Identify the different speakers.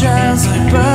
Speaker 1: just like.